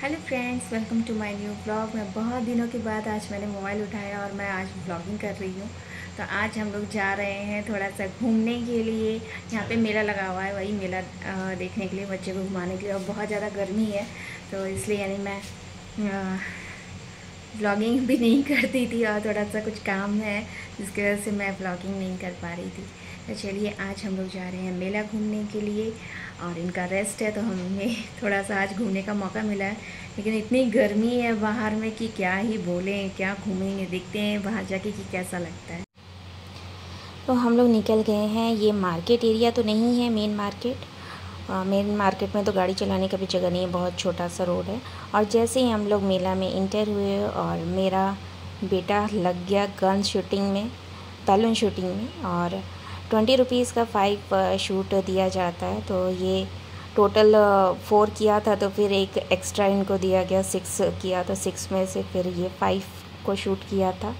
Hello friends, welcome to my new blog. मैं बहुत दिनों के बाद आज मैंने मोबाइल उठाया और मैं आज ब्लॉगिंग कर रही हूँ। तो आज हम लोग जा रहे हैं थोड़ा सा घूमने के लिए। यहाँ पे मेला लगा हुआ है, वही मेला देखने के लिए, बच्चे को घुमाने के लिए। और बहुत ज़्यादा गर्मी है तो इसलिए यानी मैं ब्लॉगिंग भी नहीं करती थी और थोड़ा सा कुछ काम है, जिसकी वजह से मैं ब्लॉगिंग नहीं कर पा रही थी। तो चलिए, आज हम लोग जा रहे हैं मेला घूमने के लिए और इनका रेस्ट है तो हमें थोड़ा सा आज घूमने का मौका मिला है। लेकिन इतनी गर्मी है बाहर में कि क्या ही बोलें, क्या घूमेंगे, देखते हैं बाहर जाके कि कैसा लगता है। तो हम लोग निकल गए हैं, ये मार्केट एरिया तो नहीं है मेन मार्केट मेन मार्केट में तो गाड़ी चलाने का भी जगह नहीं है, बहुत छोटा सा रोड है। और जैसे ही हम लोग मेला में इंटर हुए और मेरा बेटा लग गया गन शूटिंग में बैलून शूटिंग में और ट्वेंटी रुपीज़ का फाइव शूट दिया जाता है तो ये टोटल फोर किया था तो फिर एक एक्स्ट्रा इनको दिया गया सिक्स किया तो सिक्स में से फिर ये फाइव को शूट किया था।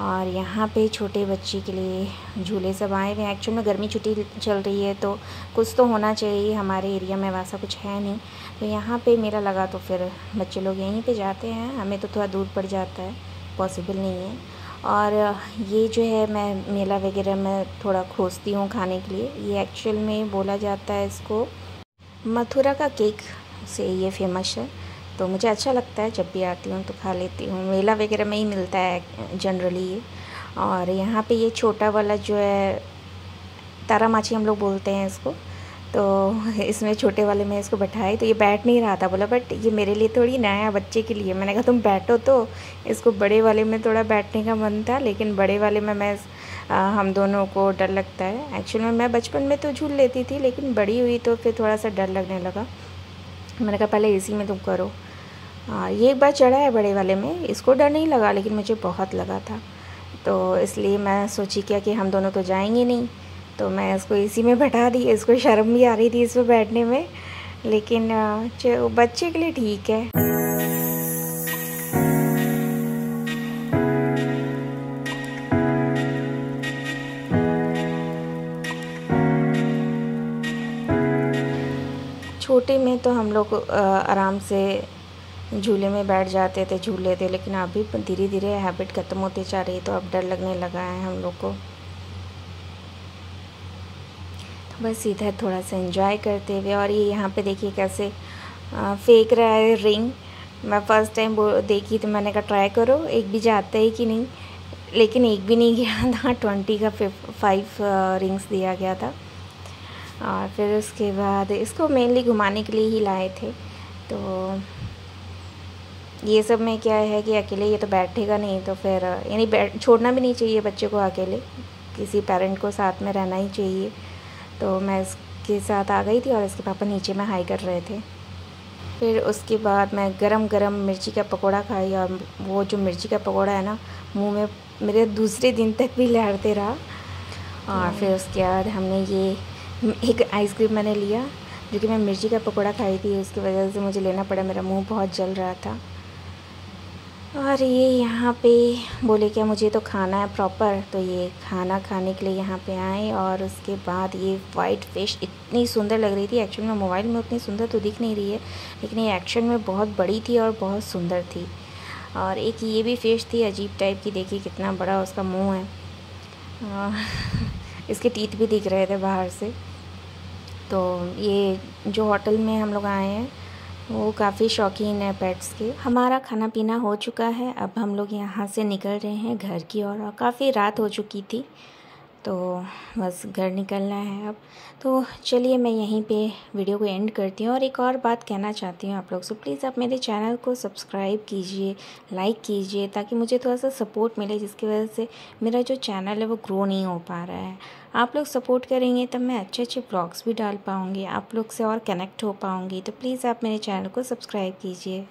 और यहाँ पे छोटे बच्चे के लिए झूले सब आए हुए हैं। एक्चुअल में गर्मी छुट्टी चल रही है तो कुछ तो होना चाहिए, हमारे एरिया में वैसा कुछ है नहीं। तो यहाँ पे मेरा लगा तो फिर बच्चे लोग यहीं पे जाते हैं, हमें तो थोड़ा दूर पड़ जाता है पॉसिबल नहीं है। और ये जो है मैं मेला वगैरह में थोड़ा खोजती हूँ खाने के लिए। ये एक्चुअल में बोला जाता है इसको मथुरा का केक से ये फ़ेमस है। तो मुझे अच्छा लगता है, जब भी आती हूँ तो खा लेती हूँ। मेला वगैरह में ही मिलता है जनरली ये। और यहाँ पे ये छोटा वाला जो है तारा माछी हम लोग बोलते हैं इसको। तो इसमें छोटे वाले में इसको बैठाई तो ये बैठ नहीं रहा था बोला बट ये मेरे लिए थोड़ी नया बच्चे के लिए। मैंने कहा तुम बैठो तो। इसको बड़े वाले में थोड़ा बैठने का मन था लेकिन बड़े वाले में मैं आ, हम दोनों को डर लगता है। एक्चुअल में मैं बचपन में तो झूल लेती थी लेकिन बड़ी हुई तो फिर थोड़ा सा डर लगने लगा। मैंने कहा पहले इसी में तुम करो। आ, ये एक बार चढ़ा है बड़े वाले में इसको डर नहीं लगा लेकिन मुझे बहुत लगा था। तो इसलिए मैं सोची क्या कि हम दोनों तो जाएँगे नहीं। तो मैं इसको इसी में बैठा दी, इसको शर्म भी आ रही थी इसमें बैठने में, लेकिन बच्चे के लिए ठीक है। छोटे में तो हम लोग आराम से झूले में बैठ जाते थे, झूले थे, लेकिन अभी धीरे धीरे हैबिट ख़त्म होती जा रही है तो अब डर लगने लगा है हम लोग को। बस इधर थोड़ा सा इन्जॉय करते हुए और ये यहाँ पे देखिए कैसे फेंक रहा है रिंग मैं फ़र्स्ट टाइम देखी तो मैंने कहा, ट्राई करो, एक भी जाता है कि नहीं? लेकिन एक भी नहीं गया था ट्वेंटी का फाइव रिंग्स दिया गया था। और फिर उसके बाद इसको मेनली घुमाने के लिए ही लाए थे। तो ये सब में क्या है कि अकेले ये तो बैठेगा नहीं तो फिर यानी बैठ छोड़ना भी नहीं चाहिए बच्चे को अकेले। किसी पेरेंट को साथ में रहना ही चाहिए। तो मैं इसके साथ आ गई थी और इसके पापा नीचे में हाई कर रहे थे। फिर उसके बाद मैं गरम गरम मिर्ची का पकोड़ा खाई और वो जो मिर्ची का पकोड़ा है ना मुँह में मेरे दूसरे दिन तक भी लहरते रहा। और हम्म। फिर उसके बाद हमने ये एक आइसक्रीम मैंने लिया जो कि मैं मिर्ची का पकोड़ा खाई थी उसकी वजह से मुझे लेना पड़ा मेरा मुँह बहुत जल रहा था। और ये यहाँ पे बोले क्या मुझे तो खाना है प्रॉपर तो ये खाना खाने के लिए यहाँ पे आए और उसके बाद ये वाइट फ़िश इतनी सुंदर लग रही थी। एक्चुअल में मोबाइल में उतनी सुंदर तो दिख नहीं रही है, लेकिन ये एक्शन में बहुत बड़ी थी और बहुत सुंदर थी। और एक ये भी फ़िश थी अजीब टाइप की, देखिए कितना बड़ा उसका मुँह है। इसके टीथ भी दिख रहे थे बाहर से। तो ये जो होटल में हम लोग आए हैं वो काफ़ी शौकीन है पेट्स के। हमारा खाना पीना हो चुका है। अब हम लोग यहाँ से निकल रहे हैं घर की ओर और, काफ़ी रात हो चुकी थी तो बस घर निकलना है अब। तो चलिए मैं यहीं पे वीडियो को एंड करती हूँ और एक और बात कहना चाहती हूँ आप लोग से। प्लीज़ आप मेरे चैनल को सब्सक्राइब कीजिए लाइक कीजिए ताकि मुझे थोड़ा सा सपोर्ट मिले जिसकी वजह से मेरा जो चैनल है वो ग्रो नहीं हो पा रहा है। आप लोग सपोर्ट करेंगे, तब मैं अच्छे अच्छे ब्लॉग्स भी डाल पाऊँगी, आप लोग से और कनेक्ट हो पाऊँगी। तो प्लीज़ आप मेरे चैनल को सब्सक्राइब कीजिए।